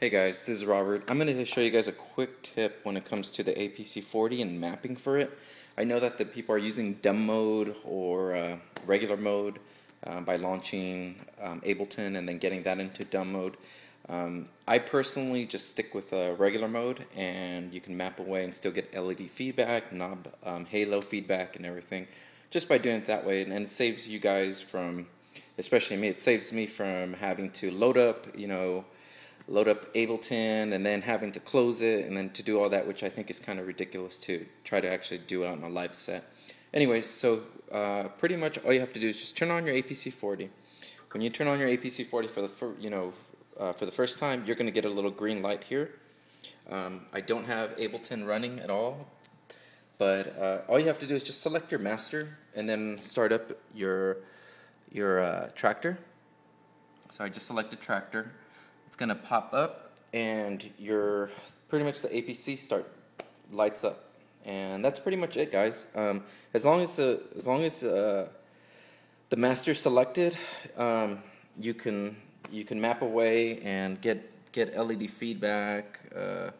Hey guys, this is Robert. I'm going to show you guys a quick tip when it comes to the APC40 and mapping for it. I know that the people are using dumb mode or uh, regular mode uh, by launching um, Ableton and then getting that into dumb mode. Um, I personally just stick with uh, regular mode and you can map away and still get LED feedback, knob um, halo feedback and everything just by doing it that way and it saves you guys from, especially me, it saves me from having to load up, you know, load up Ableton and then having to close it and then to do all that, which I think is kind of ridiculous to try to actually do out in a live set. Anyways, so uh, pretty much all you have to do is just turn on your APC40. When you turn on your APC40 for the fir- you know uh, for the first time, you're going to get a little green light here. Um, I don't have Ableton running at all, but uh, all you have to do is just select your master and then start up your your uh, Traktor. So I just selected Traktor going to pop up and your pretty much the APC start lights up. And that's pretty much it, guys. Um, as long as uh, as long as uh, the master selected, um, you can you can map away and get get LED feedback. Uh,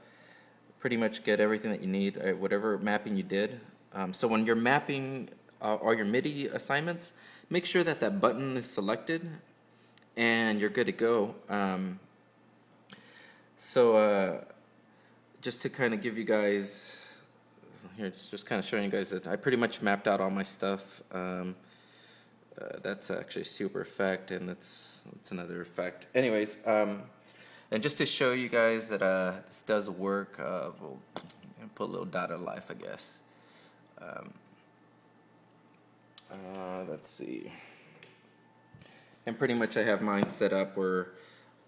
pretty much get everything that you need, uh, whatever mapping you did. Um, so when you're mapping uh, all your MIDI assignments, make sure that that button is selected, and you're good to go. Um, so, uh, just to kind of give you guys, here, it's just kind of showing you guys that I pretty much mapped out all my stuff. Um, uh, that's actually super effect, and that's, that's another effect. Anyways, um, and just to show you guys that uh, this does work, uh, we'll put a little dot of life, I guess. Um, uh, let's see. And pretty much I have mine set up where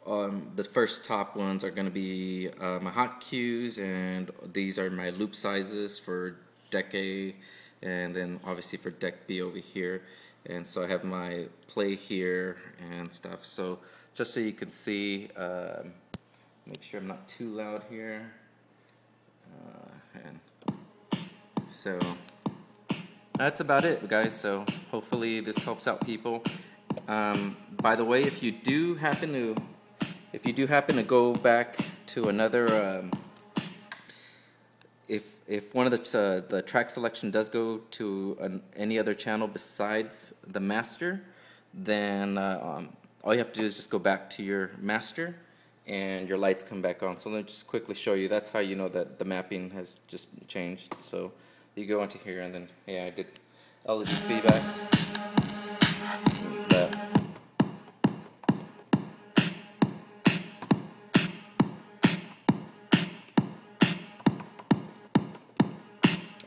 um, the first top ones are going to be uh, my hot cues, and these are my loop sizes for deck A, and then obviously for deck B over here. And so I have my play here and stuff. So just so you can see, um, make sure I'm not too loud here. Uh, and so that's about it, guys. So hopefully this helps out people. Um, by the way, if you do happen to if you do happen to go back to another, um, if if one of the uh, the track selection does go to an, any other channel besides the master, then uh, um, all you have to do is just go back to your master, and your lights come back on. So let me just quickly show you. That's how you know that the mapping has just changed. So you go into here, and then yeah, I did all LED feedbacks.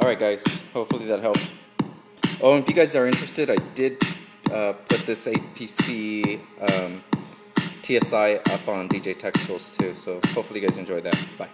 Alright guys, hopefully that helped. Oh, if you guys are interested, I did uh, put this APC um, TSI up on DJ Tech Tools too, so hopefully you guys enjoyed that. Bye.